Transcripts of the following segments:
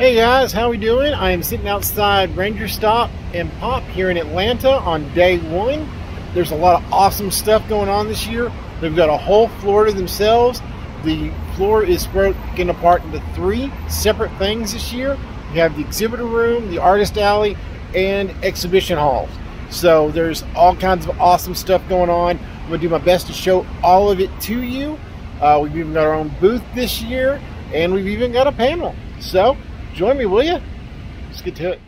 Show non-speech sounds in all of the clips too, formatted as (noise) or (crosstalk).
Hey guys, how we doing? I am sitting outside Ranger Stop and Pop here in Atlanta on day one. There's a lot of awesome stuff going on this year. They've got a whole floor to themselves. The floor is broken apart into three separate things this year. You have the exhibitor room, the artist alley, and exhibition halls. So there's all kinds of awesome stuff going on. I'm gonna do my best to show all of it to you. Uh, we've even got our own booth this year, and we've even got a panel. So join me, will you? Let's get to it.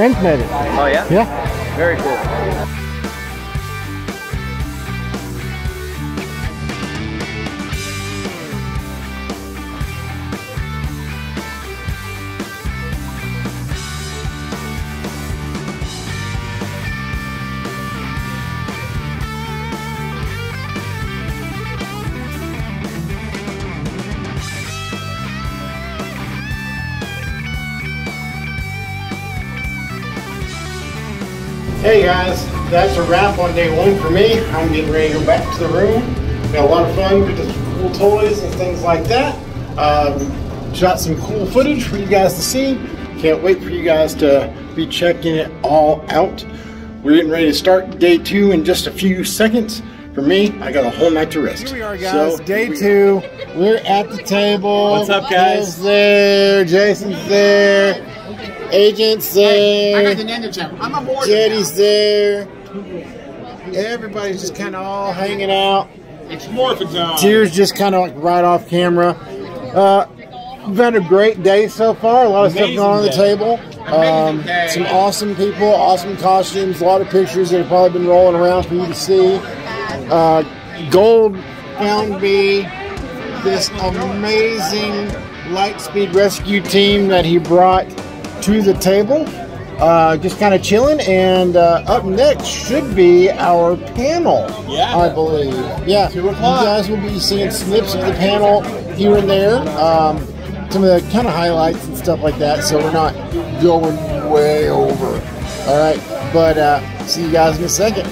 Hat. One of my friends made it. Oh yeah? Yeah. Very cool. That's a wrap on day one for me. I'm getting ready to go back to the room. Got a lot of fun, picked up some cool toys and things like that. Um, shot some cool footage for you guys to see. Can't wait for you guys to be checking it all out. We're getting ready to start day two in just a few seconds. For me, I got a whole night to rest. Here we are, guys. So, day two. We're at the table. What's up, guys? Bill's there. Jason's there. Agent's there. I got the Nando channel. I'm on board. Jetty's there. Everybody's just kind of all hanging out. It's morphin' time. Tears just kind of like right off camera. Uh, we've had a great day so far. A lot of Amazing stuff going on the table. Um, some awesome people, awesome costumes, a lot of pictures that have probably been rolling around for you to see. Uh, Gold found me this amazing Lightspeed rescue team that he brought to the table. Uh, just kind of chilling, and uh, up next should be our panel. Yeah. I believe. Yeah, Two you guys will be seeing snips of the panel here and there. Um, some of the kind of highlights and stuff like that. So we're not going way over. All right, but uh, see you guys in a second.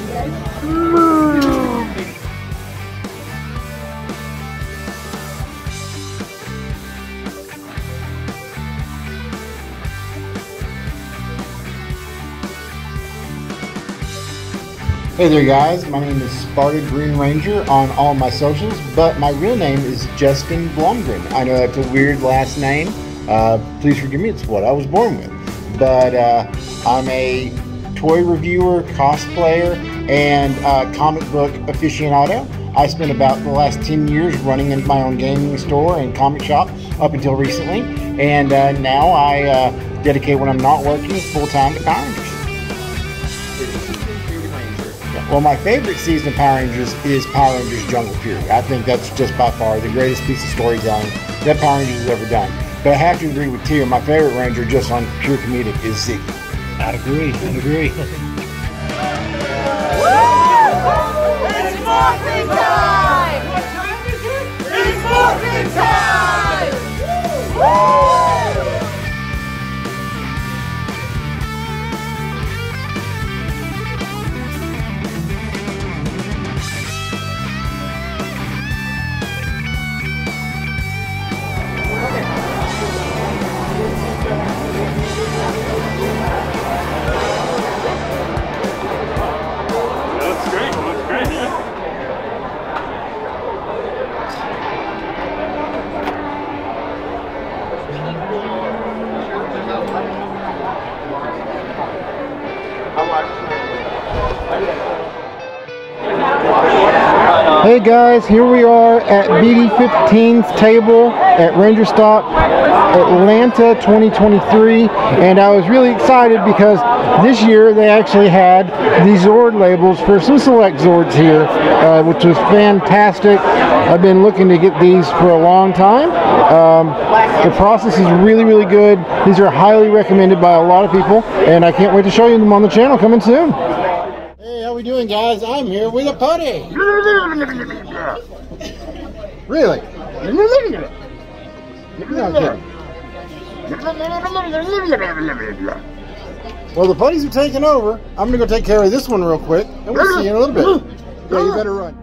Hey there, guys. My name is Sparta Green Ranger on all my socials, but my real name is Justin Blomgren. I know that's a weird last name. Uh, please forgive me, it's what I was born with. But uh, I'm a toy reviewer, cosplayer, and uh, comic book aficionado. I spent about the last 10 years running my own gaming store and comic shop up until recently, and uh, now I uh, dedicate when I'm not working full time to Power Rangers. Well, my favorite season of Power Rangers is Power Rangers Jungle Fury. I think that's just by far the greatest piece of storytelling that Power Rangers has ever done. But I have to agree with Tier. My favorite Ranger, just on pure comedic, is Ziggy. I'd agree. I'd agree. (laughs) It's morphin' time! What time is it? It's morphin' time! Woo! Hey guys, here we are at BD15's table at Ranger Stop Atlanta 2023 and I was really excited because this year they actually had the Zord labels for some select Zords here uh, which was fantastic. I've been looking to get these for a long time. Um, the process is really really good. These are highly recommended by a lot of people and I can't wait to show you them on the channel coming soon. We doing guys? I'm here with a putty. Really? Well, the putties are taking over. I'm gonna go take care of this one real quick, and we'll see you in a little bit. Yeah, you better run.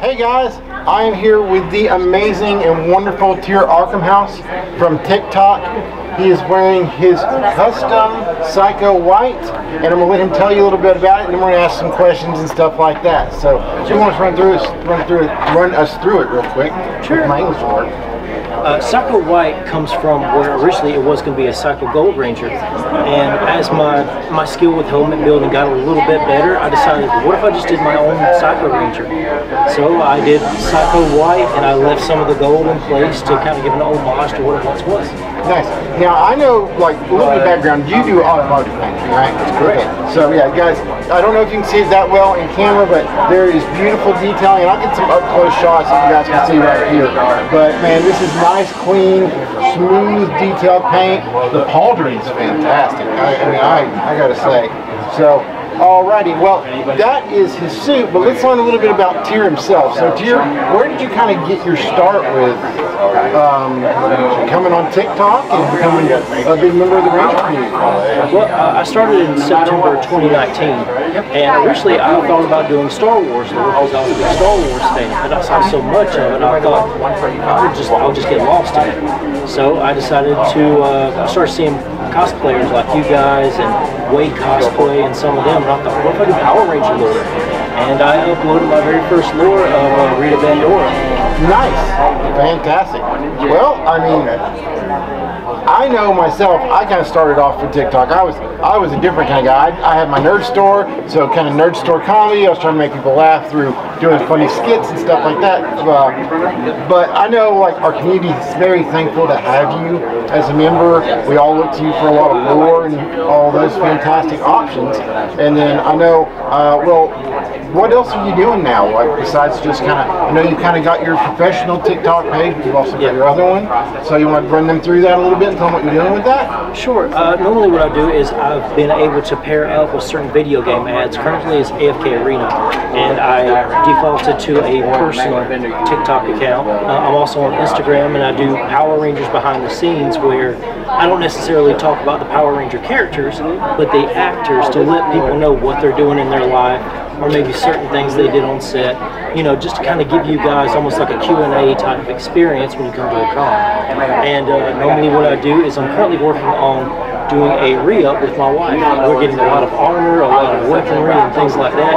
Hey guys, I am here with the amazing and wonderful Tier Arkham House from TikTok. He is wearing his custom Psycho White, and I'm gonna let him tell you a little bit about it, and then we're gonna ask some questions and stuff like that. So, do you want to run through us, run through it, run us through it real quick? Sure. My English work. Uh, Psycho White comes from where originally it was going to be a Psycho Gold Ranger, and as my my skill with helmet building got a little bit better, I decided, what if I just did my own Psycho Ranger? So I did Psycho White, and I left some of the gold in place to kind of give an homage to what it once was. Nice. Now I know, like a little bit of background. You do automotive painting, right? That's correct. So yeah, guys, I don't know if you can see it that well in camera, but there is beautiful detailing, and I'll get some up close shots that you guys can see right here. But man, this is nice, clean, smooth, detailed paint. The pauldron's fantastic. I, I mean, I I gotta say. So. Alrighty, well, that is his suit, but let's learn a little bit about Tyr himself. So, Tyr, where did you kind of get your start with um, coming on TikTok and becoming a big member of the Ranger community? Well, uh, I started in September 2019, and originally I thought about doing Star Wars because I was Star Wars fan, but I saw so much of it, I thought I would just I'll just get lost in it. So I decided to uh, I started seeing cosplayers like you guys and Wade cosplay and some of them, and I thought, what if I do Power Ranger lore? And I uploaded my very first lore of uh, Rita Bandora. Nice, fantastic. Well, I mean, I know myself. I kind of started off with TikTok. I was I was a different kind of guy. I, I had my nerd store, so kind of nerd store comedy. I was trying to make people laugh through doing funny skits and stuff like that. Uh, but I know like our community is very thankful to have you as a member. We all look to you for a lot of lore and all those fantastic options. And then I know, uh, well, what else are you doing now? Like besides just kind of, I know you kind of got your professional TikTok page, but you've also got your other one. So you want to run them through that a little bit them what you're doing with that? Sure. Uh, normally, what I do is I've been able to pair up with certain video game ads. Currently, it's AFK Arena, and I defaulted to a personal TikTok account. Uh, I'm also on Instagram, and I do Power Rangers behind the scenes, where I don't necessarily talk about the Power Ranger characters, but the actors to let people know what they're doing in their life, or maybe certain things they did on set. You know, just to kind of give you guys almost like a Q&A type of experience when you come to a con. And uh, normally, what I do is I'm currently working on doing a re-up with my wife. We're getting a lot of armor, a lot of weaponry, and things like that.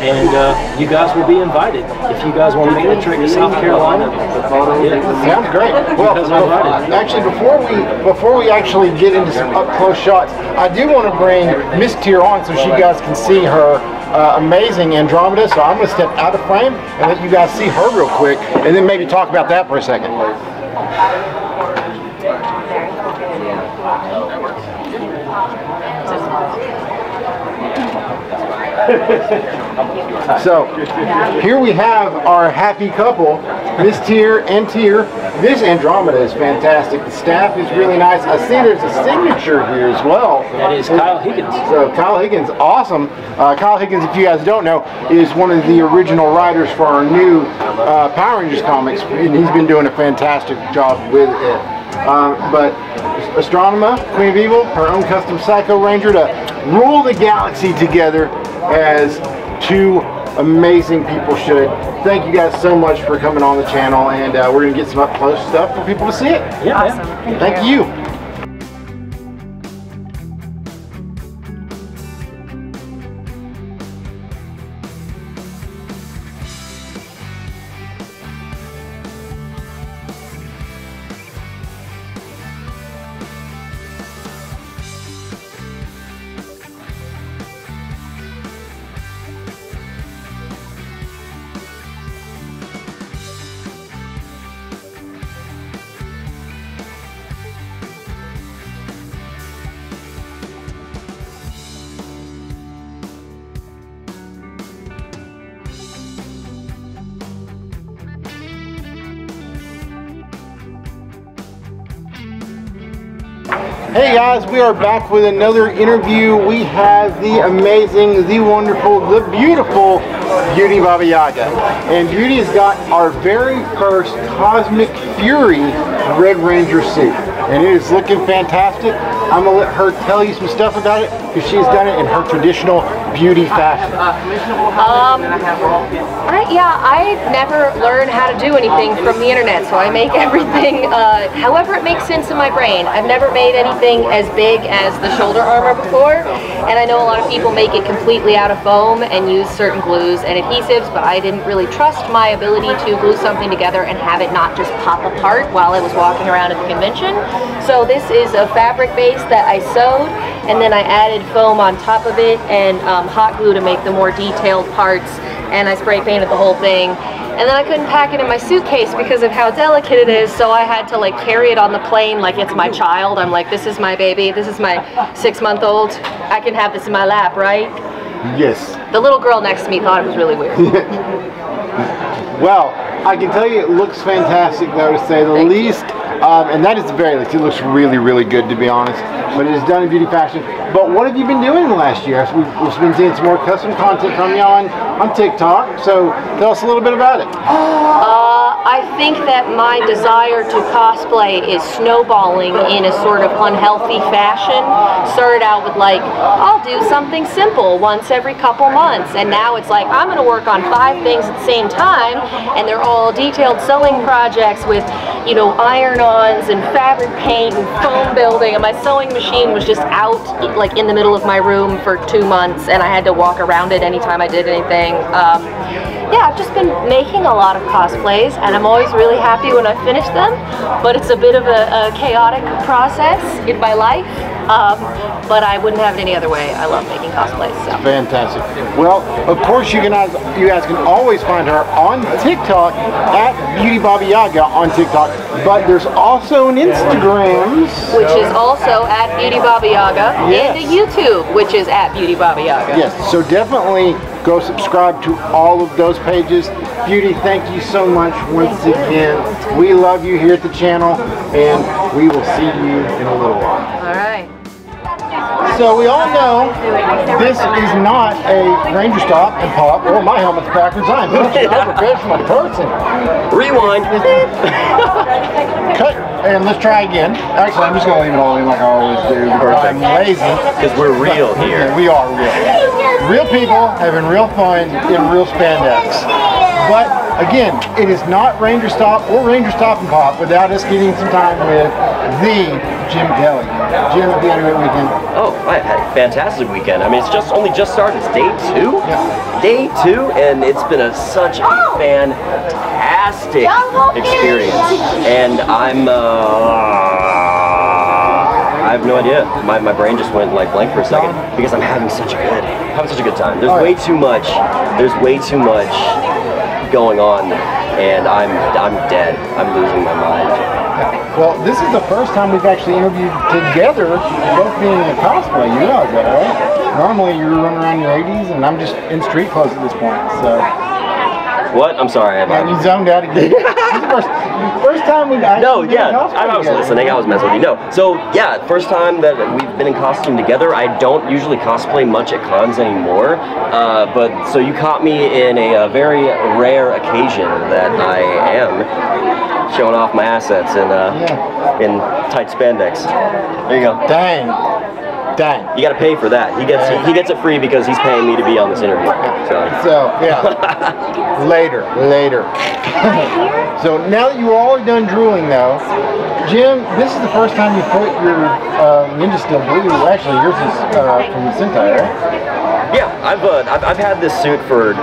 And uh, you guys will be invited if you guys want to make the trip to South Carolina. Sounds great. Well, actually, before we before we actually get into some up close shots, I do want to bring Miss Tier on so she guys can see her uh, amazing Andromeda. So I'm going to step out of frame and let you guys see her real quick, and then maybe talk about that for a second. So here we have our happy couple, Miss Tier and Tier. this Andromeda is fantastic. The staff is really nice. I see there's a signature here as well. That is Kyle Higgins. So Kyle Higgins, awesome. Uh, Kyle Higgins, if you guys don't know, is one of the original writers for our new uh, Power Rangers comics, and he's been doing a fantastic job with it. Um, but Astronema, Queen of Evil, her own custom Psycho Ranger to rule the galaxy together as two amazing people should. Thank you guys so much for coming on the channel, and uh, we're going to get some up close stuff for people to see it. Yeah, Awesome. man. Thank, Thank you. Hey guys, we are back with another interview. We have the amazing, the wonderful, the beautiful Beauty Baba Yaga. And Beauty has got our very first Cosmic Fury Red Ranger suit. And it is looking fantastic. I'm gonna let her tell you some stuff about it because she's done it in her traditional beauty fashion. Um, I, yeah, I never learned how to do anything from the internet, so I make (laughs) everything uh, however it makes sense in my brain. I've never made anything as big as the shoulder armor before, and I know a lot of people make it completely out of foam and use certain glues and adhesives, but I didn't really trust my ability to glue something together and have it not just pop apart while I was walking around at the convention. So this is a fabric base that I sewed, and then I added foam on top of it and um, hot glue to make the more detailed parts and I spray painted the whole thing. And then I couldn't pack it in my suitcase because of how delicate it is, so I had to like carry it on the plane like it's my child. I'm like, this is my baby, this is my six month old. I can have this in my lap, right? Yes. The little girl next to me thought it was really weird. (laughs) Well, I can tell you it looks fantastic though to say the Thank you. Um, and that is the very least. It looks really, really good to be honest. But it is done in beauty fashion. But what have you been doing in the last year? We've, we've been seeing some more custom content from you on, on TikTok. So tell us a little bit about it. Uh, I think that my desire to cosplay is snowballing in a sort of unhealthy fashion. Started out with like, I'll do something simple once every couple months, and now it's like I'm going to work on five things at the same time, and they're all detailed sewing projects with, you know, iron-ons and fabric paint and foam building. And my sewing machine was just out, like in the middle of my room for two months, and I had to walk around it anytime I did anything. Um, yeah, I've just been making a lot of cosplays, and I'm always really happy when I finish them. But it's a bit of a, a chaotic process in my life. Um, but I wouldn't have it any other way. I love making cosplays. So. Fantastic. Well, of course you guys you guys can always find her on TikTok at Beauty Baba Yaga on TikTok. But there's also an Instagram. Which is also at Beauty Baba Yaga, Yes. and a YouTube, which is at Beauty Baba Yaga. Yes, so definitely go subscribe to all of those pages. Beauty, thank you so much once again. We love you here at the channel, and we will see you in a little while. All right. So we all know this is not a Ranger Stop and Pop. Oh, my helmet's backwards. I'm a professional person. Rewind. (laughs) Cut, and let's try again. Actually, I'm just going to leave it all in like I always do because I'm lazy. Because we're real here. Yeah, we are real. Real people having real fun in real spandex. But again, it is not Ranger Stop or Ranger Stop and Pop without us getting some time with the Jim Kelly. Jim, have you had a great weekend? Oh, I had a fantastic weekend. I mean, it's just only just started. It's day two. Yeah. Day two, and it's been a, such a fantastic experience. And I'm, uh, I have no idea. My, my brain just went like blank for a second because I'm having such a good, having such a good time. There's Oh, way too much. There's way too much going on, and I'm, I'm dead. I'm losing my mind. Well, this is the first time we've actually interviewed together, both being in cosplay. You realize that, right? Normally you're running around your 80s, and I'm just in street clothes at this point. So What? I'm sorry. And I'm, you zoned out again. (laughs) This is the first, first time we've actually no, yeah, I, I was together. listening. I was messing with you. No, so yeah, first time that we've been in costume together. I don't usually cosplay much at cons anymore, uh, but so you caught me in a, uh very rare occasion that I am showing off my assets in uh, Yeah. in tight spandex. There you go. Dang. Dang. You got to pay for that. He gets he gets it free because he's paying me to be on this interview. So. So, yeah. (laughs) later, later. (laughs) so now that you're all are done drooling, though, Jim, this is the first time you put your uh, Ninja Steel Blue. Actually, yours is uh, from Sentai, right? Yeah, I've, uh, I've I've had this suit for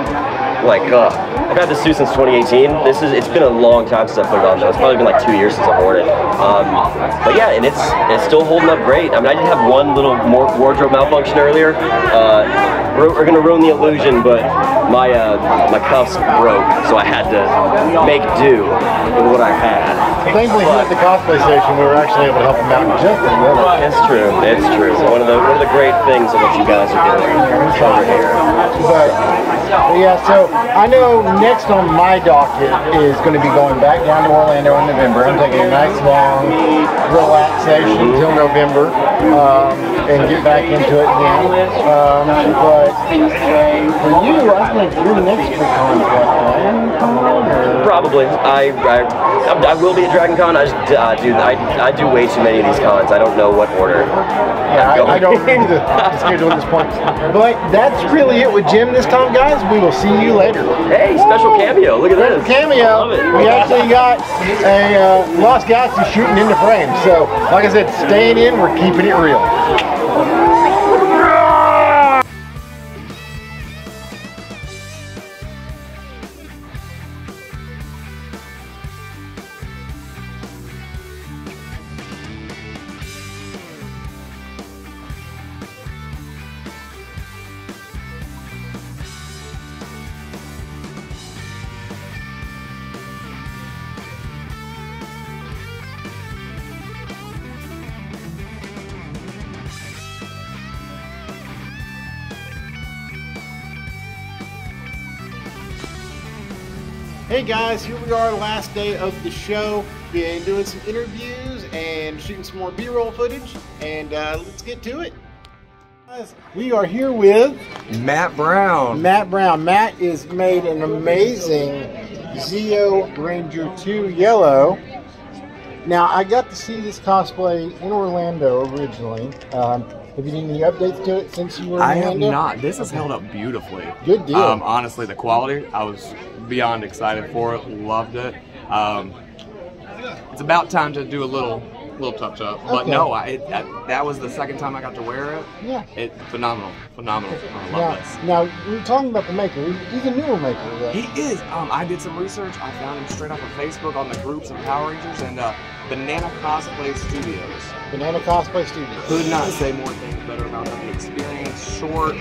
like uh, I've had this suit since 2018. This is it's been a long time since I put it on though. It's probably been like two years since I wore it. Um, but yeah, and it's it's still holding up great. I mean, I did have one little more wardrobe malfunction earlier. Uh, we're, we're gonna ruin the illusion, but my uh, my cuffs broke, so I had to make do with what I had. Thankfully, here at the cosplay station, we were actually able to help him out just a little. It's true. It's true. One of the one of the great things of what you guys are doing over here. But, yeah, so I know next on my docket is going to be going back down to Orlando in November. I'm taking a nice long relaxation until November um, and get back into it again. Um, but for you, I think your next big con is what, Dragon or- Probably. I, I I will be at Dragon Con. I just uh, do I, I do way too many of these cons. I don't know what order. Yeah, I, I don't remember the, the schedule at this point. But that's really it with Jim this time, guys. We will see you later. Hey, special cameo. Look at this. cameo. We actually got a uh, Lost Galaxy shooting into frame. So, like I said, staying in, we're keeping it real. Guys, here we are, last day of the show. Been doing some interviews and shooting some more B-roll footage, and uh, let's get to it. Guys, we are here with Matt Brown. Matt Brown. Matt is made an amazing Zeo Ranger 2 Yellow. Now, I got to see this cosplay in Orlando originally. Um, have you seen any updates to it since you were I have not. This has held up beautifully. Good deal. Um, honestly, the quality, I was beyond excited for it. Loved it. Um, it's about time to do a little little touch up. But Okay. no, I, it, that, that was the second time I got to wear it. Yeah. It phenomenal, phenomenal. I love Now, this. now, we're talking about the maker. He's a newer maker. Right? He is. Um, I did some research. I found him straight off of Facebook on the groups of Power Rangers and uh, Banana Cosplay Studios. Banana Cosplay Studios. Could not say more things better about. The experience, short,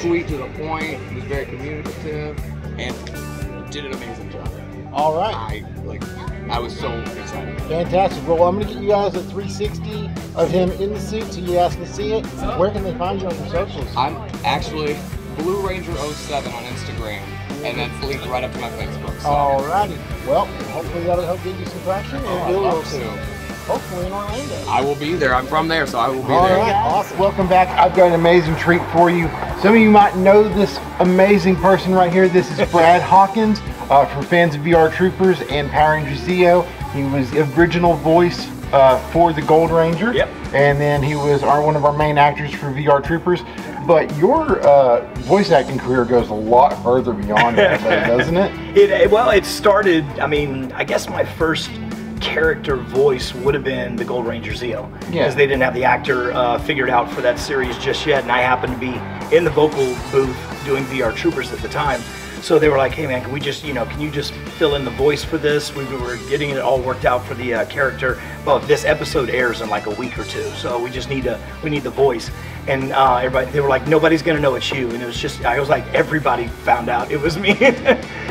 sweet to the point. He was very communicative and did an amazing job. All right. I like. I was so excited. Fantastic. Well, I'm going to get you guys a 360 of him in the suit so you guys can see it. Where can they find you on your socials? I'm actually Blue Ranger 07 on Instagram, and that's linked right up to my Facebook. So Alrighty. Well, hopefully that'll help get you some traction. And I'd we'll love to. Hopefully in Orlando. I will be there. I'm from there, so I will be All there. right, awesome. Welcome back. I've got an amazing treat for you. Some of you might know this amazing person right here. This is (laughs) Brad Hawkins. Uh, for fans of VR Troopers and Power Ranger Zeo, he was the original voice uh, for the Gold Ranger. Yep. And then he was our one of our main actors for VR Troopers. But your uh, voice acting career goes a lot further beyond that, though, (laughs) doesn't it? It, it- well, it started. I mean, I guess my first character voice would have been the Gold Ranger Zeo, because Yeah. they didn't have the actor uh, figured out for that series just yet, and I happened to be in the vocal booth doing VR Troopers at the time. So they were like, "Hey man, can we just, you know, can you just fill in the voice for this? We were getting it all worked out for the uh, character. Well, this episode airs in like a week or two, so we just need to, we need the voice." And uh, everybody, they were like, "Nobody's gonna know it's you," and it was just, I was like, everybody found out it was (laughs) me.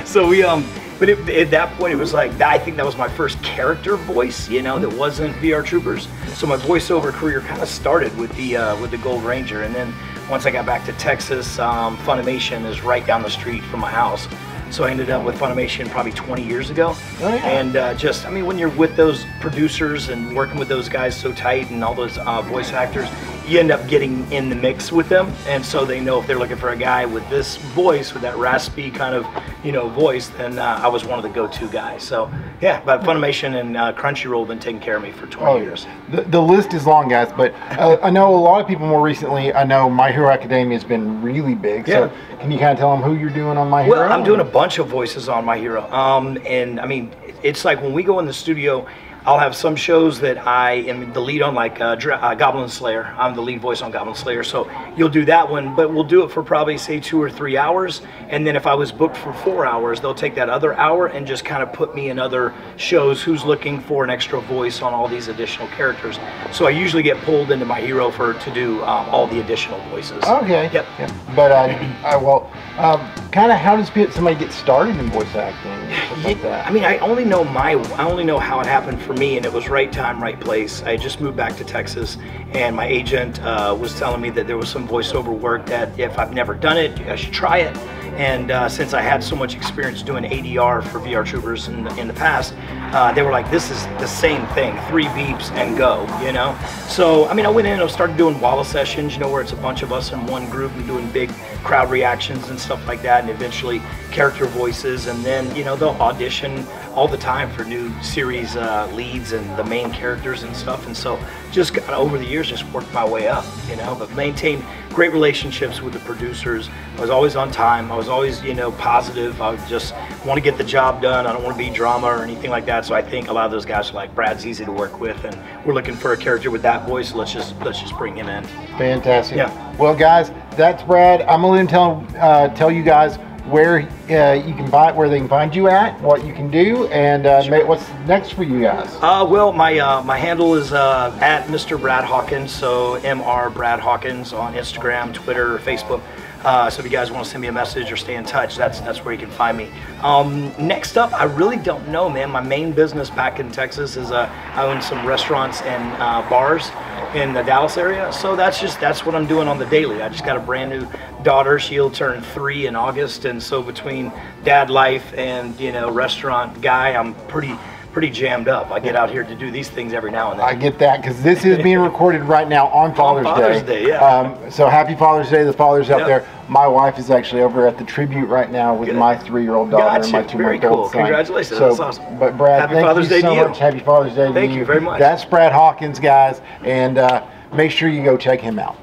so we, um, but it, at that point, it was like I think that was my first character voice, you know, that wasn't VR Troopers. So my voiceover career kind of started with the uh, with the Gold Ranger, and then once I got back to Texas, um, Funimation is right down the street from my house. So I ended up with Funimation probably 20 years ago. Oh, yeah. And uh, just, I mean, when you're with those producers and working with those guys so tight and all those uh, voice actors, you end up getting in the mix with them. And so they know if they're looking for a guy with this voice, with that raspy kind of, you know, voice, then uh, I was one of the go-to guys. So yeah, but Funimation and uh, Crunchyroll have been taking care of me for 20 Oh, years. The, the list is long, guys, but uh, I know a lot of people more recently. I know My Hero Academia has been really big. So, Yeah. can you kind of tell them who you're doing on My Hero? Well, I'm doing a bunch of voices on My Hero. Um, and I mean, it's like when we go in the studio, I'll have some shows that I am the lead on, like uh, Dra- uh, Goblin Slayer. I'm the lead voice on Goblin Slayer. So you'll do that one, but we'll do it for probably, say, two or three hours. And then if I was booked for four hours, they'll take that other hour and just kind of put me in other shows who's looking for an extra voice on all these additional characters. So I usually get pulled into My Hero for to do um, all the additional voices. Okay. Yep. Yep. But uh, I well, um, kind of how does somebody get started in voice acting? and like that? I mean, I only know my, I only know how it happened for me, and it was right time, right place. I just moved back to Texas, and my agent uh, was telling me that there was some voiceover work that if I've never done it, I should try it. And uh, since I had so much experience doing ADR for VR Troopers in the, in the past, uh, they were like, "This is the same thing: three beeps and go," you know. So, I mean, I went in and I started doing Walla sessions, you know, where it's a bunch of us in one group and doing big crowd reactions and stuff like that, and eventually character voices, and then you know they'll audition all the time for new series uh, leads and the main characters and stuff. And so, just got over the years, just worked my way up, you know. But maintained great relationships with the producers. I was always on time. I was always, you know, positive. I just want to get the job done. I don't want to be drama or anything like that. So I think a lot of those guys are like Brad's easy to work with, and we're looking for a character with that voice. Let's just let's just bring him in. Fantastic. Yeah. Well, guys, that's Brad. I'm gonna tell uh, tell you guys where uh, you can buy where they can find you at, what you can do, and uh, ma- what's next for you guys. Uh, well, my uh, my handle is uh, at Mr. Brad Hawkins, so Mr. Brad Hawkins on Instagram, Twitter, Facebook. Uh, so if you guys want to send me a message or stay in touch, that's that's where you can find me. Um, next up, I really don't know, man. My main business back in Texas is uh, I own some restaurants and uh, bars in the Dallas area. So that's just that's what I'm doing on the daily. I just got a brand new daughter. She'll turn three in August, and so between dad life and you know restaurant guy, I'm pretty pretty jammed up. I get out here to do these things every now and then. I get that because this is being recorded right now on Father's, Father's Day, yeah. Um, so happy Father's Day, to the fathers out there. My wife is actually over at the tribute right now with Good. my three-year-old daughter and my two-month-old Very cool. son. Congratulations. So, That's awesome. But Brad, Happy thank Father's you Day so to you. much. Happy Father's Day. to Thank you very much. That's Brad Hawkins, guys, and uh, make sure you go check him out.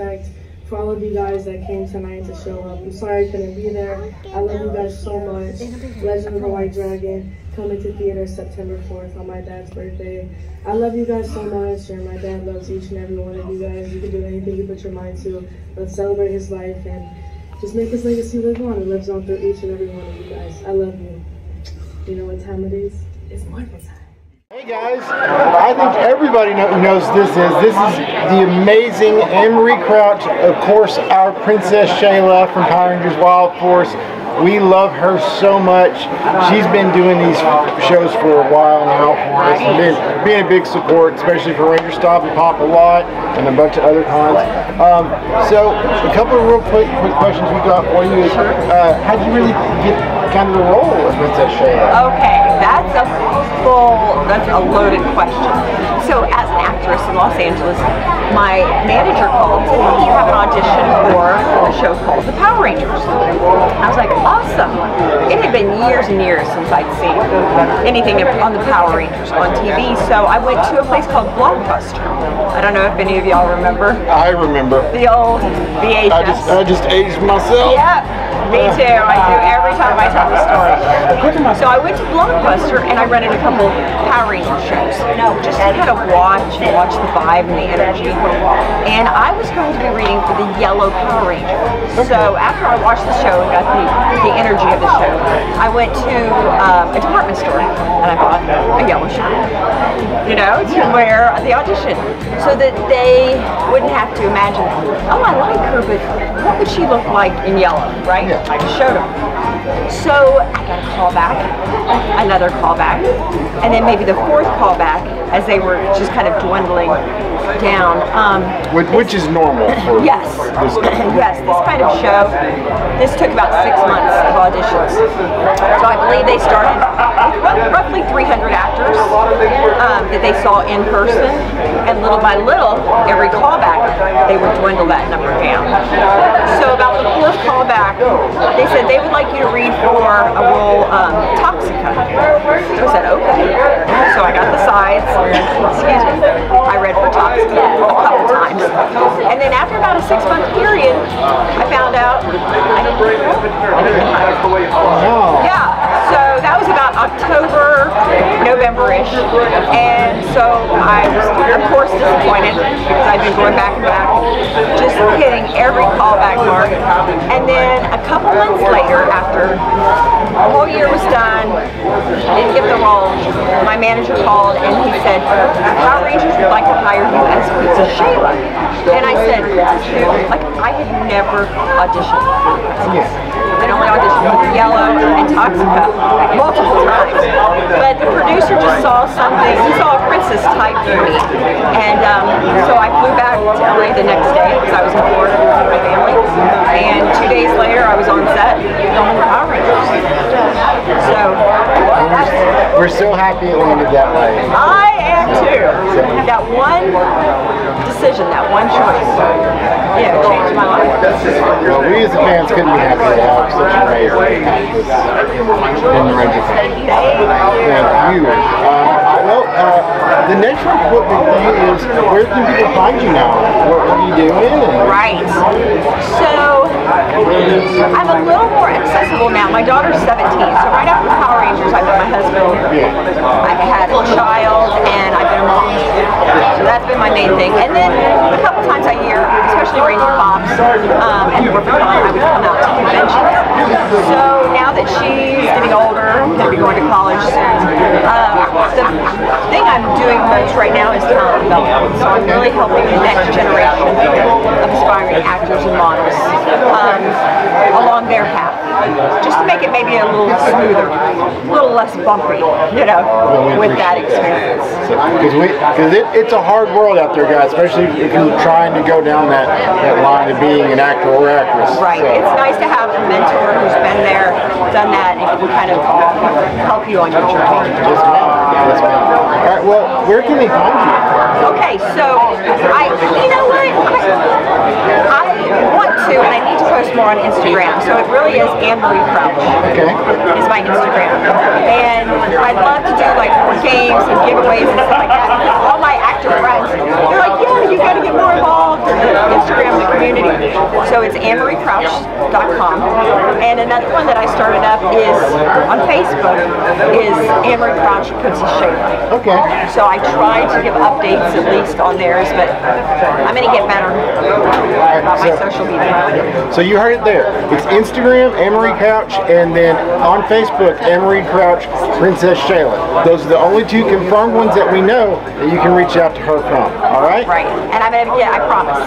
Respect for all of you guys that came tonight to show up. I'm sorry I couldn't be there. I love you guys so much. Legend of the White Dragon coming to theater September 4th on my dad's birthday. I love you guys so much, and my dad loves each and every one of you guys. You can do anything you put your mind to. Let's celebrate his life and just make his legacy live on. It lives on through each and every one of you guys. I love you. You know what time it is? It's morphin' time. Hey guys, I think everybody know, knows this is. This is the amazing Anne Marie Crouch, of course, our Princess Shayla from Power Rangers Wild Force. We love her so much. She's been doing these shows for a while now for us, and been being a big support, especially for Ranger Stop and Pop a Lot, and a bunch of other cons. Um, so, a couple of real quick, quick questions we got for you is, uh, how did you really get kind of the role of Princess Shayla? Okay, that's a full, that's a loaded question. So as an actress in Los Angeles, my manager called and said, hey, you have an audition for a show called The Power Rangers. I was like, awesome. It had been years and years since I'd seen anything on The Power Rangers on TV, so I went to a place called Blockbuster. I don't know if any of y'all remember I remember. the old VHS. I just I just aged myself. Yeah. Me (laughs) too. I do every time I tell the story. So I went to Blockbuster and I rented a couple Power Ranger shows. No, just to kind of watch and watch the vibe and the energy. And I was going to be reading for the Yellow Power Ranger. So after I watched the show and got the, the energy of the show, I went to um, a department store and I bought a yellow shirt. You know, to wear at the audition. So that they wouldn't have to imagine, oh, I like her, but what would she look like in yellow, right? I just showed them. So I got a call back, another call back, and then maybe the fourth call back as they were just kind of dwindling down. Um, Which, which is normal for (laughs) Yes, this (laughs) yes, this kind of show, this took about six months of auditions. So I believe they started with roughly 300 actors um, that they saw in person, and little by little, every callback, they would dwindle that number down. So about the fourth callback, they said they would like you to read for a role um, Toxica. So I said, okay. So I got the sides, excuse me, I read for Toxica a couple times. And then after about a six month period, I found out I didn't Oh. Yeah, that was about October, November-ish. And so I was, of course, disappointed because I'd been going back and back, just hitting every callback mark. And then a couple months later, after the whole year was done, didn't get the role, my manager called and he said, Power Rangers would like to hire you as Princess Shayla. And I said? Like, I had never auditioned. I'd only auditioned for Yellow and Toxica multiple times. But the producer just saw something, he saw a princess type for me. And um, so I flew back to LA the next day because I was in Florida with my family. And two days later, I was on set filming Power Rangers. So We're so happy it landed that way. I too. That one decision, that one choice, Yeah, changed my life. Well, we as the fans couldn't be happier to have such a raise in the Ranger family. Thank you. Uh, well, uh, the next important thing is where can people find you now? What, what are you doing? Right. So I'm a little more accessible now. My daughter's 17, so right after Power Rangers, I met my husband. I had a child, and I've been a mom. So that's been my main thing. And then a couple times a year, especially Ranger Pops um, and Orphan I would come out to conventions. So now that she's getting older, going to be going to college soon, um, the thing I'm doing most right now is talent development. So I'm really helping the next generation of aspiring actors and models um, along their path. Just to make it maybe a little smoother, a little less bumpy, you know, with that experience. We, because it, it's a hard world out there, guys. Especially if you're trying to go down that, that line of being an actor or actress. Right. It's nice to have a mentor who's been there, done that, and can kind of help you on your journey. Yes, ma'am. Yes, ma'am. All right. Well, where can they find you? Okay, so I, you know what? I, I want to, and I need to post more on Instagram. So it really is Anne Marie Crouch. Okay. Is my Instagram, and I'd love to do like games and giveaways and stuff like that. All my actor friends, they're like, yeah, you got to get more involved Instagram, the community. So it's AnneMarieCrouch.com, and another one that I started up is on Facebook is Marie Crouch Princess Shayla. Okay. So I try to give updates at least on theirs, but I'm going to get better about my social media. So you heard it there. It's Instagram, Anne Marie Crouch, and then on Facebook, Anne Marie Crouch, Princess Shayla. Those are the only two confirmed ones that we know that you can reach out to her from. All right? Right. And I'm going to get, I promise,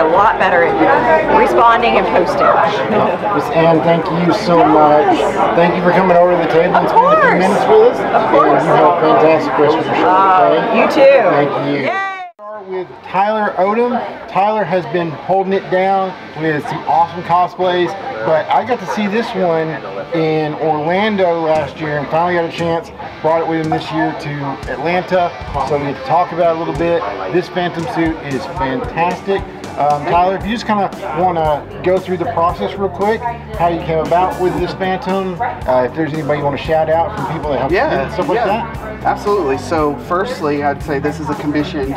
a lot better at responding and posting. (laughs) Miss Ann, thank you so much. Thank you for coming over to the table and spending a few minutes with us. Of course. And you have a fantastic rest of your show. Uh, okay? You too. Thank you. Start with Tyler Odom. Tyler has been holding it down with some awesome cosplays, but I got to see this one in Orlando last year and finally got a chance. Brought it with him this year to Atlanta, so we get to talk about it a little bit. This Phantom suit is fantastic. Um, Tyler, if you just kind of want to go through the process real quick, how you came about with this Phantom, uh, if there's anybody you want to shout out from people that helped you Yeah, and stuff like yeah, that. absolutely. So, firstly, I'd say this is a commissioned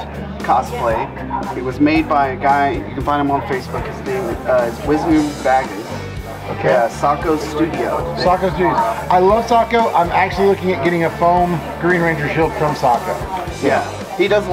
cosplay. It was made by a guy. You can find him on Facebook. His name uh, is Wisnu Baggins, Okay. Yeah, Studio. Sako Studios. I love Sako. I'm actually looking at getting a foam Green Ranger shield from Sako. Yeah, he does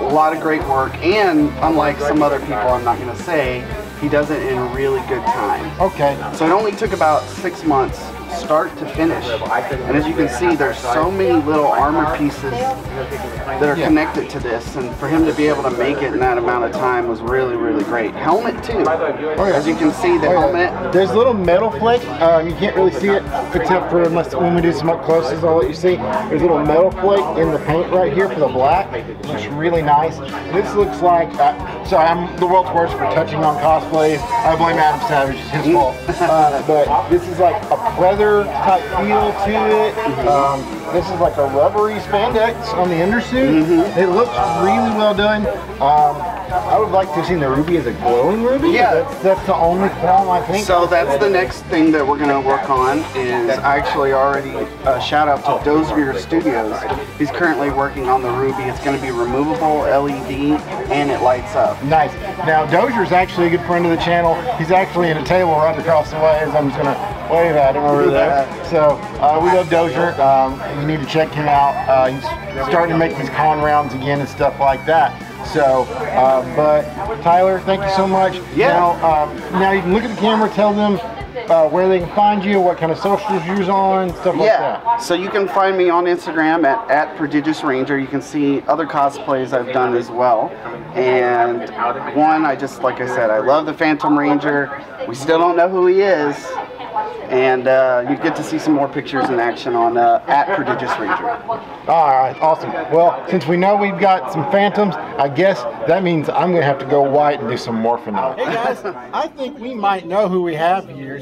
a lot of great work, and unlike some other people, I'm not going to say, he does it in really good time. Okay. So it only took about six months, start to finish. And as you can see, there's so many little armor pieces that are connected to this, and for him to be able to make it in that amount of time was really, really great. Helmet too. As you can see, the helmet. There's a little metal flake. Um, you can't really see it except for unless when we do some up closes, I'll let you see. There's a little metal flake in the paint right here for the black. looks really nice. This looks like. Uh, so I'm the world's worst for touching on cosplays. I blame Adam Savage. It's his fault. Uh, but this is like a leather type feel to it. Um, this is like a rubbery spandex on the undersuit. It looks really well done. Um, I would like to have seen the ruby as a glowing ruby. Yeah. That's, that's the only problem I think. So that's the next thing that we're going to work on is actually already a shout out to Dozier Studios. He's currently working on the Ruby. It's going to be removable LED and it lights up. Nice. Now Dozier's actually a good friend of the channel. He's actually in a table right across the way as I'm just gonna wave at him over there. So uh, we love Dozier. Um, you need to check him out. Uh, he's starting to make these con rounds again and stuff like that. So, uh, but Tyler, thank you so much. Yeah. Now, um, now you can look at the camera, tell them uh, where they can find you, what kind of socials you're on, stuff like that. Yeah, so you can find me on Instagram at, at Prodigious Ranger. You can see other cosplays I've done as well. And one, I just, like I said, I love the Phantom Ranger. We still don't know who he is. And uh, you get to see some more pictures in action on uh, at Prodigious Ranger. All right, awesome. Well, since we know we've got some phantoms, I guess that means I'm going to have to go white and do some morphing on. Hey guys, I think we might know who we have here.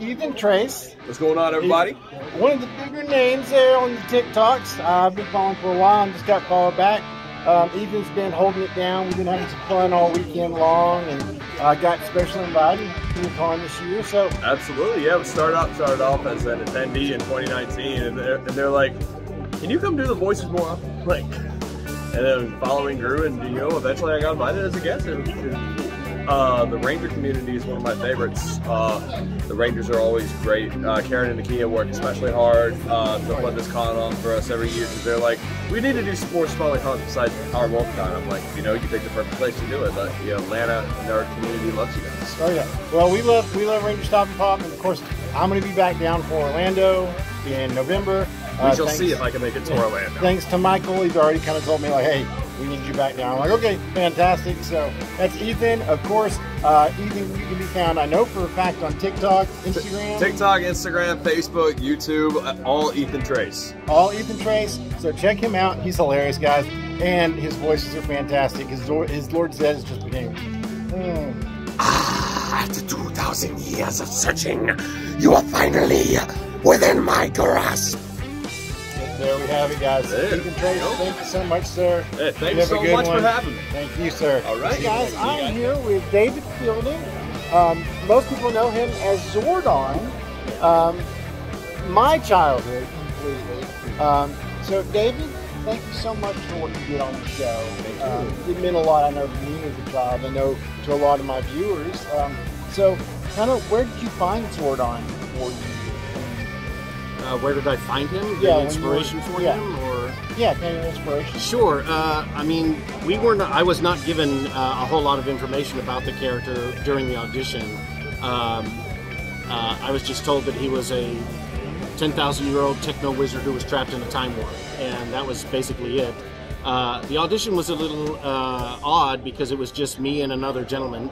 Ethan Trace. What's going on, everybody? One of the bigger names there on the TikToks. Uh, I've been following for a while and just got followed back. Um, Ethan's been holding it down. We've been having some fun all weekend long, and I got special invited to the con this year. So Absolutely, yeah. We started off started off as an attendee in 2019, and they're, and they're like, "Can you come do the voices more often?" (laughs) Like, and then following grew, and you know, eventually I got invited as a guest. And, and, uh, the Ranger community is one of my favorites. Uh, the Rangers are always great. Uh, Karen and Nakia work especially hard uh, to put this con on for us every year because they're like, we need to do some more smaller cons besides our Wolf Con. I'm like, you know, you picked the perfect place to do it. But you know, Atlanta and our community loves you guys. Oh yeah. Well, we love we love Ranger Stop and Pop, and of course, I'm going to be back down for Orlando in November. We Uh, shall thanks- see if I can make it to Orlando. Thanks to Michael, he's already kind of told me like, hey, we need you back down. I'm like, okay, fantastic. So that's Ethan. Of course, uh, Ethan, you can be found, I know for a fact, on TikTok, Instagram, TikTok, Instagram, Facebook, YouTube, uh, all Ethan Trace. all Ethan Trace. So check him out. He's hilarious, guys, and his voices are fantastic. His Lord, his Lord Zedd's just became. Mm. After 2,000 years of searching, you are finally within my grasp. There we have it, guys. There Trace, thank you so much, sir. Hey, thank You you so much for one. having me. Thank you, sir. All right. Guys, I'm here with David Fielding. Um, most people know him as Zordon. Um, my childhood, completely. Um, so, David, thank you so much for what you did on the show. Um, it meant a lot, I know, to me as a child. I know to a lot of my viewers. Um, so, kind of, where did you find Zordon for you? Uh, where did I find him? Yeah, the inspiration were- for yeah. him, or Yeah, kind of inspiration. Sure. Uh, I mean, we were not. I was not given uh, a whole lot of information about the character during the audition. Um, uh, I was just told that he was a 10,000 year old techno wizard who was trapped in a time warp, and that was basically it. Uh, the audition was a little uh, odd because it was just me and another gentleman,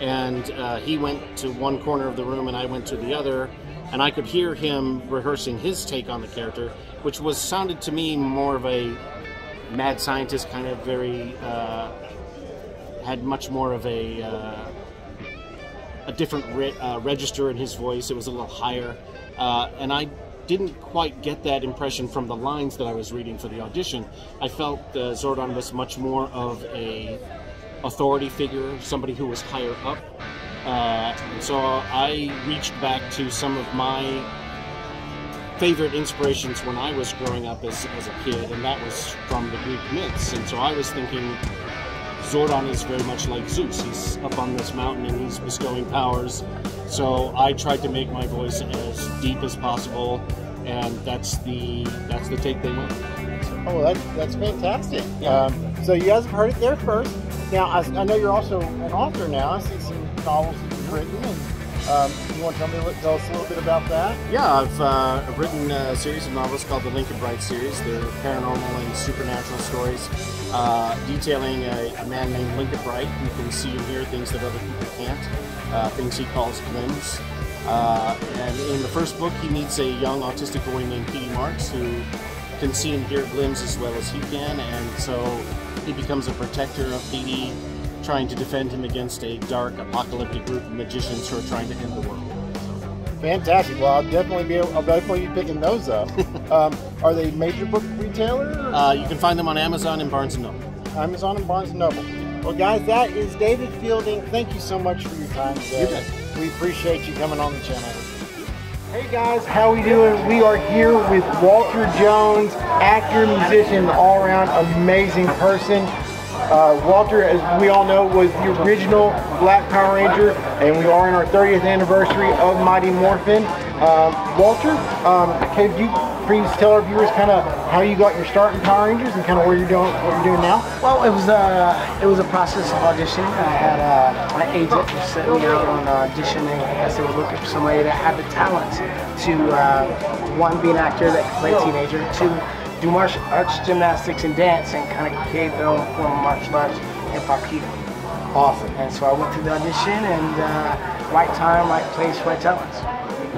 and uh, he went to one corner of the room and I went to the other, and I could hear him rehearsing his take on the character, which was sounded to me more of a mad scientist kind of very uh, had much more of a uh, a different re- uh, register in his voice. It was a little higher, uh, and I didn't quite get that impression from the lines that I was reading for the audition. I felt uh, Zordon was much more of a authority figure, somebody who was higher up. Uh, so I reached back to some of my favorite inspirations when I was growing up as, as a kid, and that was from the Greek myths. And so I was thinking Zordon is very much like Zeus. He's up on this mountain and he's bestowing powers. So I tried to make my voice as deep as possible, and that's the that's the take they went. Oh, that's that's fantastic. Um, so you guys have heard it there first. Now I, I know you're also an author now. I see some novels that you've written. And, um, you want to tell me tell us a little bit about that? Yeah, I've uh, written a series of novels called the Lincoln Bright series. They're paranormal and supernatural stories uh, detailing a, a, man named Lincoln Bright who can see and hear things that other people can't, uh, things he calls glimpses. Uh, and in the first book, he meets a young autistic boy named Petey Marks who can see and hear glimpses as well as he can, and so he becomes a protector of Petey trying to defend him against a dark, apocalyptic group of magicians who are trying to end the world. Fantastic. Well, I'll definitely be I'll definitely be picking those up. (laughs) um, are they major book retailer? Uh, you can find them on Amazon and Barnes and Noble. Amazon and Barnes and Noble. Well, guys, that is David Fielding. Thank you so much for your time today. We appreciate you coming on the channel. Hey guys, how we doing? We are here with Walter Jones, actor, musician, all around amazing person. Uh, Walter, as we all know, was the original Black Power Ranger, and we are in our 30th anniversary of Mighty Morphin. Um, Walter, um, could you please tell our viewers kind of how you got your start in Power Rangers and kind of where you're doing what you're doing now? Well, it was uh, it was a process of auditioning. I had uh, my agent who sent me out on auditioning. I guess they were looking for somebody that had the talent to uh, one be an actor that could play a teenager, two do martial arts, gymnastics, and dance, and kind of create their own form of martial arts hop kito. Awesome. And so I went to the audition, and uh, right time, right place, right talent.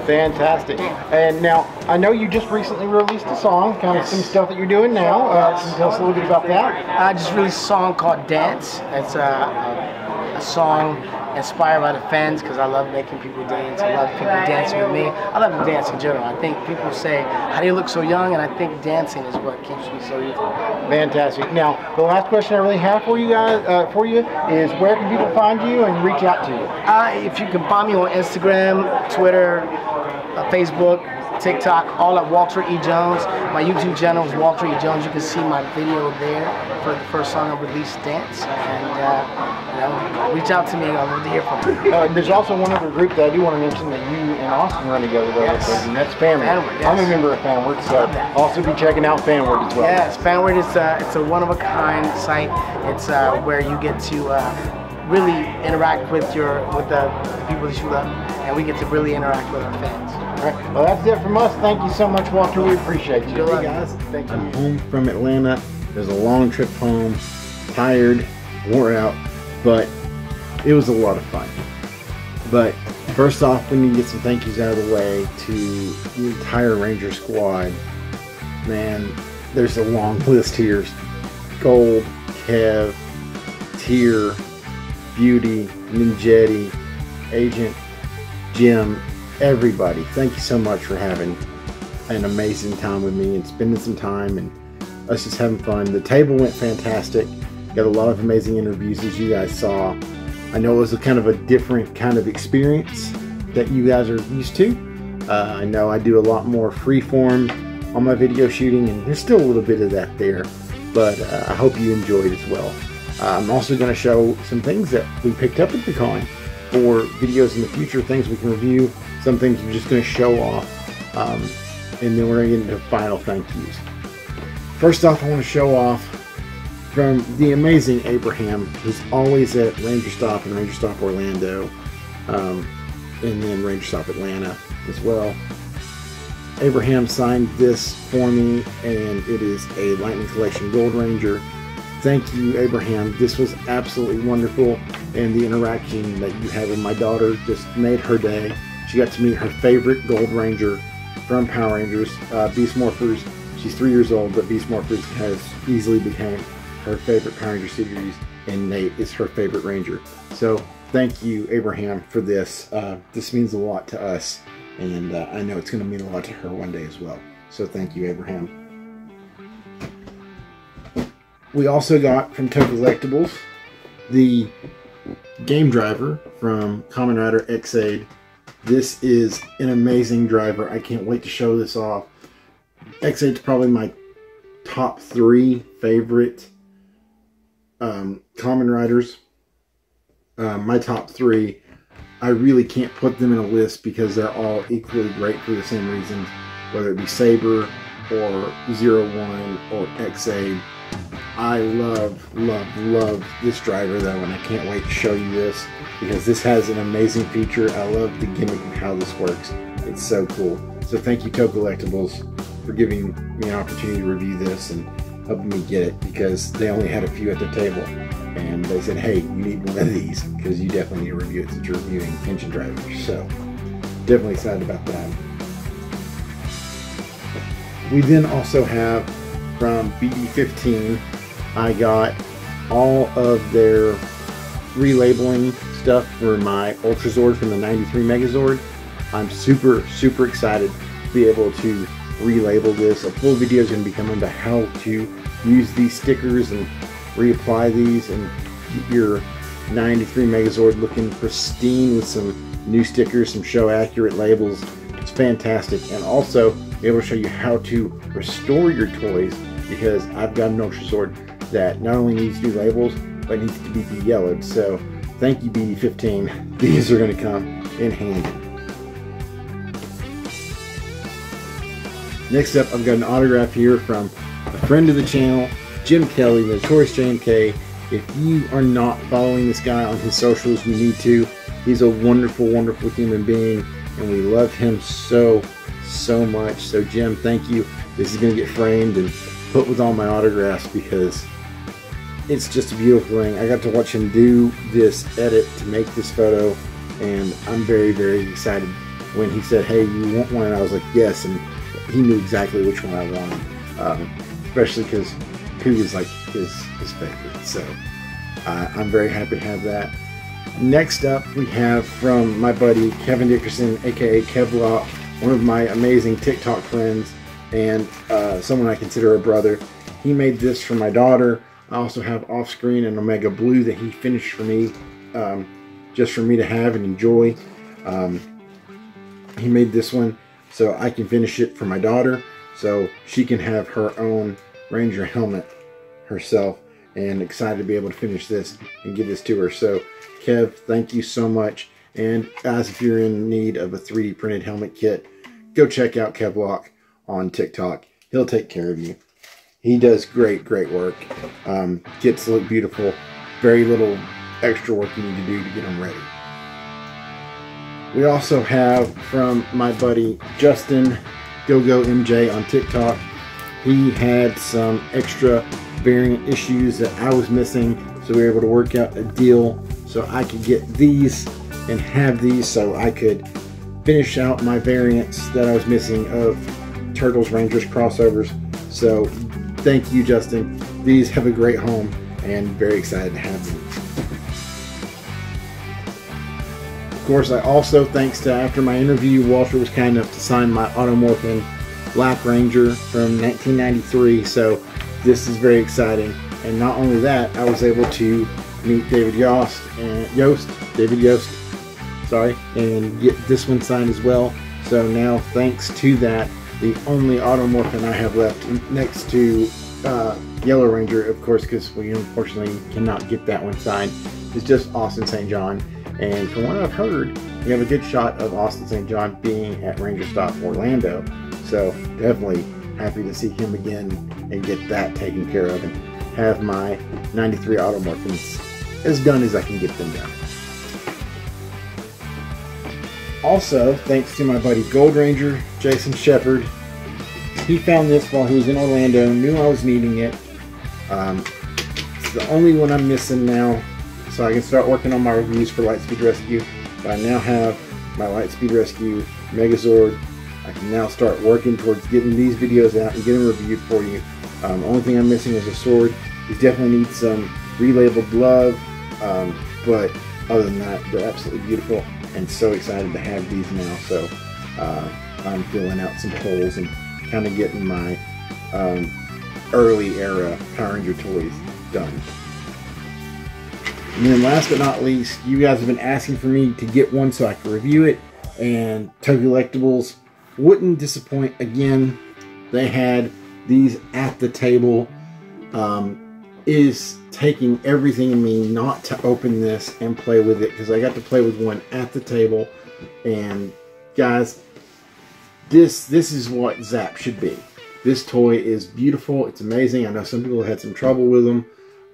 Fantastic. And now, I know you just recently released a song, kind of Yes. some stuff that you're doing now. Uh, can you tell us a little bit about that? I just released a song called Dance. It's a, a, song inspired by the fans because I love making people dance. I love people dancing with me. I love to dance in general. I think people say, how do you look so young? And I think dancing is what keeps me so youthful. Fantastic. Now, the last question I really have for you guys, uh, for you, is where can people find you and reach out to you? Uh, if you can find me on Instagram, Twitter, uh, Facebook, TikTok, all at Walter E. Jones. My YouTube channel is Walter E. Jones. You can see my video there for the first song I released, Dance. And uh, know, reach out to me. I'd love to hear from you. Uh, there's also one other group that I do want to mention that you and Austin run together, though, Yes. and that's Fanward. Fanward, yes. I'm a member of Fanward, so also be checking out Fanward as well. Yes, Fanward is a, it's a one-of-a-kind site. It's uh, where you get to uh, really interact with your with the, the people that you love, and we get to really interact with our fans. All right. Well, that's it from us. Thank you so much, Walter. We appreciate you. Good luck, Hey, guys. Thank I'm home from Atlanta. It was a long trip home. Tired, wore out, but it was a lot of fun. But first off, we need to get some thank yous out of the way to the entire Ranger squad. Man, there's a long (laughs) list here. Gold, Kev, Tier, Beauty, Ninjetti, Agent, Jim, everybody. Thank you so much for having an amazing time with me and spending some time and us just having fun. The table went fantastic. Got a lot of amazing interviews as you guys saw. I know it was a kind of a different kind of experience that you guys are used to. Uh, I know I do a lot more freeform on my video shooting, and there's still a little bit of that there, but uh, I hope you enjoyed as well. Uh, I'm also going to show some things that we picked up at the con for videos in the future, things we can review, some things we're just going to show off, um, and then we're going to get into final thank yous. First off, I want to show off from the amazing Abraham, who's always at Ranger Stop and Ranger Stop Orlando, um, and then Ranger Stop Atlanta as well. Abraham signed this for me, and it is a Lightning Collection Gold Ranger. Thank you, Abraham. This was absolutely wonderful, and the interaction that you had with my daughter just made her day. She got to meet her favorite Gold Ranger from Power Rangers, uh, Beast Morphers. She's three years old, but Beast Morphers has easily became her favorite Power Ranger series, and Nate is her favorite Ranger. So thank you, Abraham, for this. Uh, this means a lot to us, and uh, I know it's going to mean a lot to her one day as well. So thank you, Abraham. We also got from Toke Collectibles the game driver from Kamen Rider Ex-Aid. This is an amazing driver. I can't wait to show this off. Ex-Aid's probably my top three favorite um, Kamen Riders. Uh, my top three I really can't put them in a list because they're all equally great for the same reasons, whether it be Saber or Zero One or Ex-Aid. I love, love, love this driver though, and I can't wait to show you this because this has an amazing feature. I love the gimmick and how this works. It's so cool. So thank you, Co Collectibles, for giving me an opportunity to review this and helping me get it because they only had a few at the table. And they said, hey, you need one of these because you definitely need to review it since you're reviewing engine drivers. So definitely excited about that. We then also have from BD15, I got all of their relabeling stuff for my Ultra Zord from the 93 Megazord. I'm super, super excited to be able to relabel this. A full video is going to be coming about how to use these stickers and reapply these and get your 93 Megazord looking pristine with some new stickers, some show accurate labels. It's fantastic. And also be able to show you how to restore your toys because I've got an Ultra Zord that not only needs new labels, but needs to be de-yellowed. So thank you BD15. (laughs) These are going to come in handy. Next up, I've got an autograph here from a friend of the channel, Jim Kelly, Notorious JMK. If you are not following this guy on his socials, you need to. He's a wonderful, wonderful human being, and we love him so, so much. So, Jim, thank you. This is going to get framed and put with all my autographs because it's just a beautiful thing. I got to watch him do this edit to make this photo, and I'm very, very excited when he said, "Hey, you want one?" I was like, "Yes," and he knew exactly which one I wanted, um, especially because Coog is like his his favorite. So uh, I'm very happy to have that. Next up, we have from my buddy Kevin Dickerson, aka Kevlock, one of my amazing TikTok friends and uh, someone I consider a brother. He made this for my daughter. I also have off screen an Omega Blue that he finished for me, um, just for me to have and enjoy. Um, he made this one so I can finish it for my daughter so she can have her own Ranger helmet herself and excited to be able to finish this and give this to her. So Kev, thank you so much. And guys, if you're in need of a 3D printed helmet kit, go check out Kevlock on TikTok. He'll take care of you. He does great, great work. Um, gets to look beautiful. Very little extra work you need to do to get them ready. We also have from my buddy Justin GoGo MJ on TikTok. He had some extra variant issues that I was missing, so we were able to work out a deal so I could get these and have these so I could finish out my variants that I was missing of Turtles Rangers crossovers. So thank you, Justin. These have a great home and very excited to have them. Course, I also, thanks to after my interview, Walter was kind enough to sign my Automorphin Black Ranger from 1993. So this is very exciting. And not only that, I was able to meet David Yost and Yost, David Yost, sorry, and get this one signed as well. So now, thanks to that, the only Automorphin I have left next to uh, Yellow Ranger, of course, because we unfortunately cannot get that one signed, is just Austin St. John. And from what I've heard, we have a good shot of Austin St. John being at Ranger Stop Orlando. So definitely happy to see him again and get that taken care of and have my 93 Automorphins as done as I can get them done. Also, thanks to my buddy Gold Ranger, Jason Shepard. He found this while he was in Orlando, knew I was needing it. Um, it's the only one I'm missing now, so I can start working on my reviews for Lightspeed Rescue. But I now have my Lightspeed Rescue Megazord. I can now start working towards getting these videos out and getting reviewed for you. Um, only thing I'm missing is a sword. You definitely need some relabeled glove, um, but other than that, they're absolutely beautiful and so excited to have these now. So uh, I'm filling out some holes and kind of getting my um, early era Power Ranger toys done. And then last but not least, you guys have been asking for me to get one so I can review it. And Tug Collectibles wouldn't disappoint again. They had these at the table. Um, is taking everything in me not to open this and play with it because I got to play with one at the table. And guys, this this is what Zap should be. This toy is beautiful. It's amazing. I know some people had some trouble with them.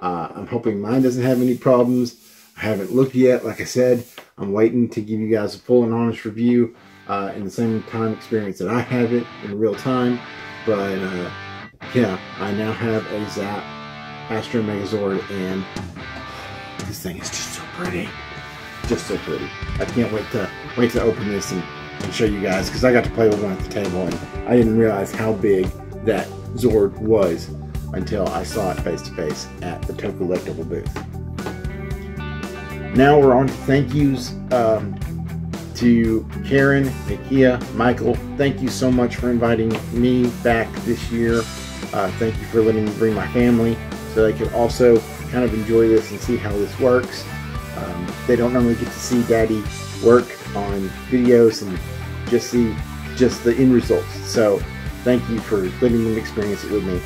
Uh, I'm hoping mine doesn't have any problems. I haven't looked yet. Like I said, I'm waiting to give you guys a full and honest review uh, in the same time experience that I have it in real time. But uh, yeah, I now have a Zap Astro Megazord, and this thing is just so pretty. Just so pretty. I can't wait to wait to open this and, and show you guys because I got to play with one at the table and I didn't realize how big that Zord was until I saw it face to face at the Toy Collectible booth. Now we're on to thank yous um, to Karen, Nakia, Michael. Thank you so much for inviting me back this year. Uh, thank you for letting me bring my family so they could also kind of enjoy this and see how this works. Um, they don't normally get to see Daddy work on videos and just see just the end results. So thank you for letting them experience it with me.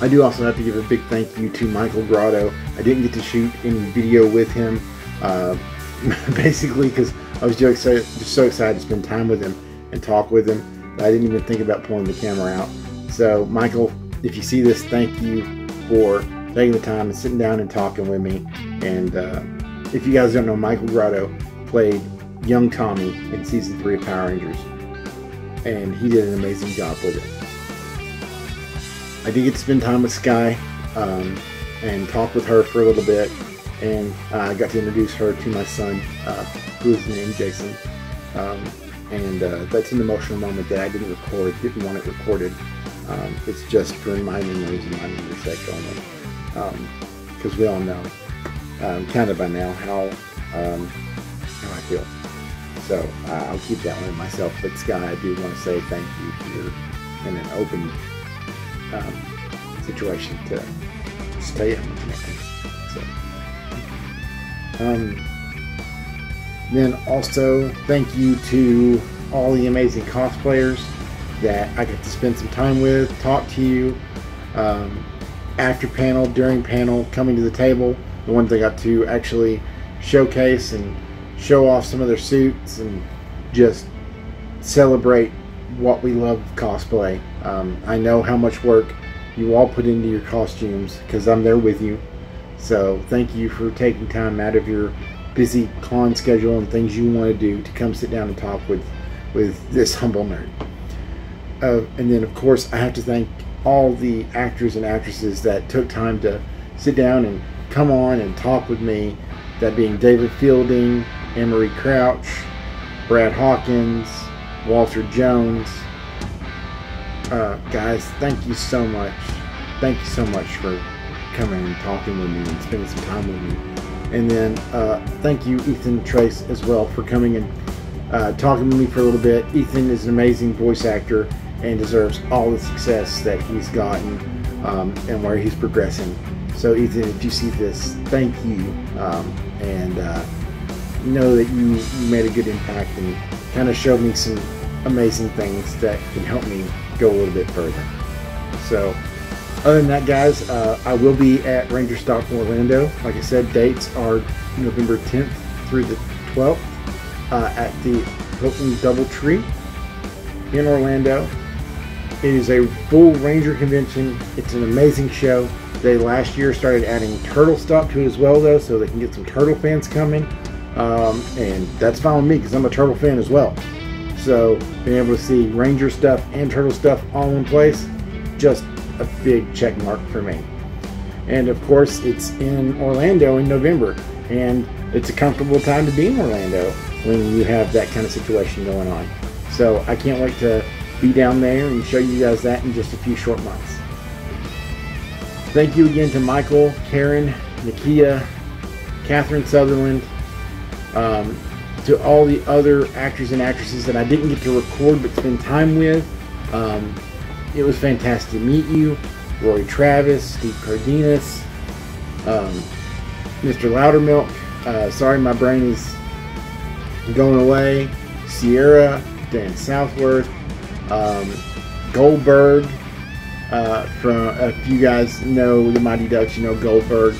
I do also have to give a big thank you to Michael Gotto. I didn't get to shoot any video with him, uh, (laughs) basically because I was just so, just so excited to spend time with him and talk with him. I didn't even think about pulling the camera out. So Michael, if you see this, thank you for taking the time and sitting down and talking with me. And uh, if you guys don't know, Michael Gotto played young Tommy in season three of Power Rangers, and he did an amazing job with it. I did get to spend time with Sky um, and talk with her for a little bit, and I got to introduce her to my son, uh, who is named Jason. Um, and uh, that's an emotional moment that I didn't record, didn't want it recorded. Um, it's just for my memories and my memory's only. Because we all know, um, kind of by now, how um, how I feel. So I'll keep that one myself. But Sky, I do want to say thank you for in an open um, situation to stay in. So, um, then also thank you to all the amazing cosplayers that I get to spend some time with, talk to you, um, after panel, during panel, coming to the table, the ones I got to actually showcase and show off some of their suits and just celebrate what we love cosplay. Um, I know how much work you all put into your costumes because I'm there with you. So thank you for taking time out of your busy con schedule and things you want to do to come sit down and talk with with this humble nerd. Uh, and then, of course, I have to thank all the actors and actresses that took time to sit down and come on and talk with me. That being David Fielding, Anne Marie Crouch, Brad Hawkins, Walter Jones. Uh, guys, thank you so much. Thank you so much for coming and talking with me and spending some time with me. And then uh, thank you, Ethan Trace, as well, for coming and uh, talking with me for a little bit. Ethan is an amazing voice actor and deserves all the success that he's gotten um, and where he's progressing. So, Ethan, if you see this, thank you, um, and uh, know that you, you made a good impact and kind of showed me some amazing things that can help me go a little bit further. So, other than that, guys, uh, I will be at Ranger Stop Orlando. Like I said, dates are November 10th through the 12th uh, at the Hilton Doubletree in Orlando. It is a full Ranger convention. It's an amazing show. They last year started adding turtle stuff to it as well, though, so they can get some turtle fans coming. Um, and that's fine with me because I'm a turtle fan as well. So being able to see Ranger stuff and turtle stuff all in place, just a big check mark for me. And of course, it's in Orlando in November, and it's a comfortable time to be in Orlando when you have that kind of situation going on. So I can't wait to be down there and show you guys that in just a few short months. Thank you again to Michael, Karen, Nakia, Catherine Sutherland, um, to all the other actors and actresses that I didn't get to record but spend time with. Um, it was fantastic to meet you. Roy Travis, Steve Cardenas, um, Mr. Loudermilk. Uh, sorry, my brain is going away. Sierra, Dan Southworth, um, Goldberg, Uh, from if you guys know the Mighty Ducks, you know Goldberg,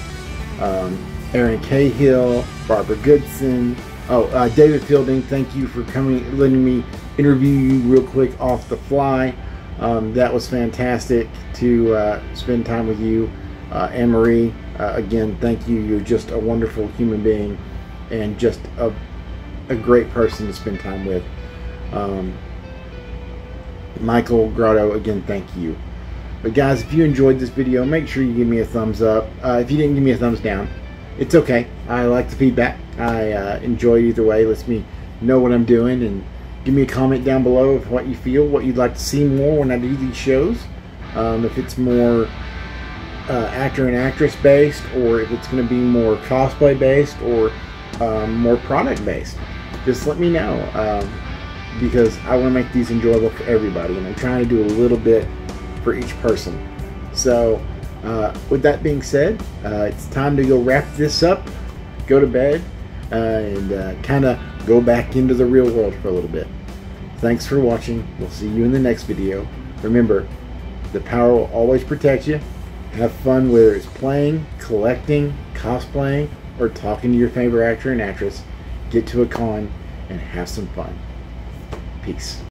um, Aaron Cahill, Barbara Goodson. Oh, uh, David Fielding, thank you for coming, letting me interview you real quick off the fly. Um, that was fantastic to uh, spend time with you. Uh, Anne Marie, uh, again, thank you. You're just a wonderful human being and just a, a great person to spend time with. Um, Michael Gotto, again, thank you. But guys, if you enjoyed this video, make sure you give me a thumbs up. Uh, if you didn't give me a thumbs down, it's okay. I like the feedback. I uh, enjoy either way. It lets me know what I'm doing and give me a comment down below of what you feel, what you'd like to see more when I do these shows. Um, if it's more uh, actor and actress based, or if it's going to be more cosplay based, or um, more product based, just let me know. Um, because I want to make these enjoyable for everybody, and I'm trying to do a little bit for each person. So, uh, with that being said, uh, it's time to go wrap this up, go to bed, uh, and uh, kind of go back into the real world for a little bit. Thanks for watching. We'll see you in the next video. Remember, the power will always protect you. Have fun whether it's playing, collecting, cosplaying, or talking to your favorite actor and actress. Get to a con and have some fun. Peace.